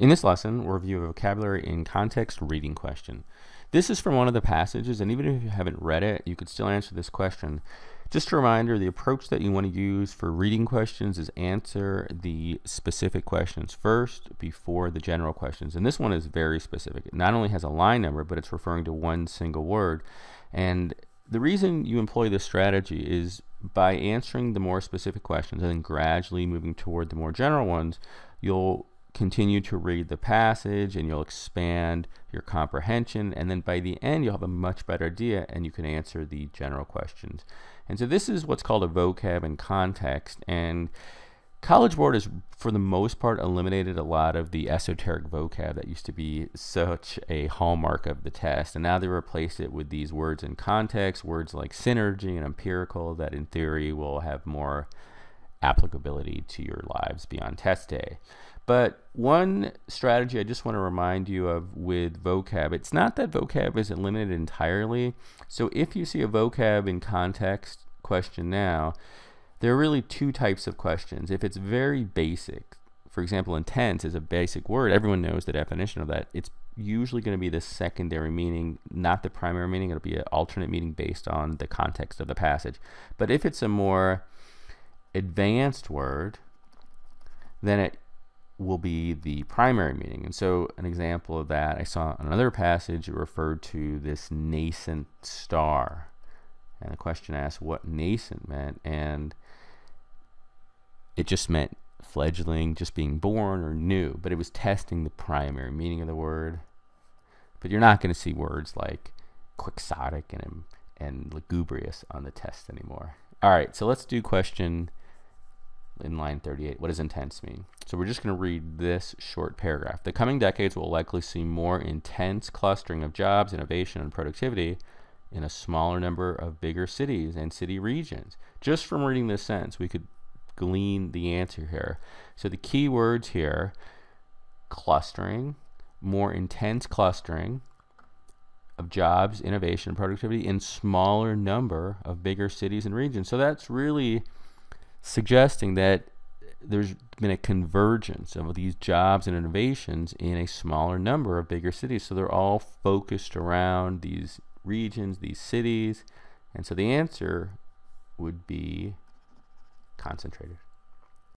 In this lesson, we'll review a vocabulary in context reading question. This is from one of the passages, and even if you haven't read it, you could still answer this question. Just a reminder, the approach that you want to use for reading questions is answer the specific questions first before the general questions. And this one is very specific. It not only has a line number, but it's referring to one single word. And the reason you employ this strategy is by answering the more specific questions and then gradually moving toward the more general ones, you'll continue to read the passage and you'll expand your comprehension and then by the end you'll have a much better idea and you can answer the general questions. And so this is what's called a vocab in context and College Board has for the most part eliminated a lot of the esoteric vocab that used to be such a hallmark of the test. And now they replace it with these words in context words like synergy and empirical that in theory will have more applicability to your lives beyond test day. But one strategy I just want to remind you of with vocab, it's not that vocab is eliminated entirely. So if you see a vocab in context question now, there are really two types of questions. If it's very basic, for example, intense is a basic word, everyone knows the definition of that. It's usually going to be the secondary meaning, not the primary meaning. It'll be an alternate meaning based on the context of the passage. But if it's a more advanced word, then it will be the primary meaning. And so an example of that, I saw another passage it referred to this nascent star. And the question asked what nascent meant, and it just meant fledgling, just being born or new, but it was testing the primary meaning of the word. But you're not going to see words like quixotic and, and lugubrious on the test anymore. All right, so let's do question in line 38. What does intense mean? So we're just going to read this short paragraph. The coming decades will likely see more intense clustering of jobs, innovation, and productivity in a smaller number of bigger cities and city regions. Just from reading this sentence, we could glean the answer here. So the key words here, clustering, more intense clustering of jobs, innovation, and productivity in smaller number of bigger cities and regions. So that's really suggesting that there's been a convergence of these jobs and innovations in a smaller number of bigger cities. So they're all focused around these regions, these cities. And so the answer would be concentrated.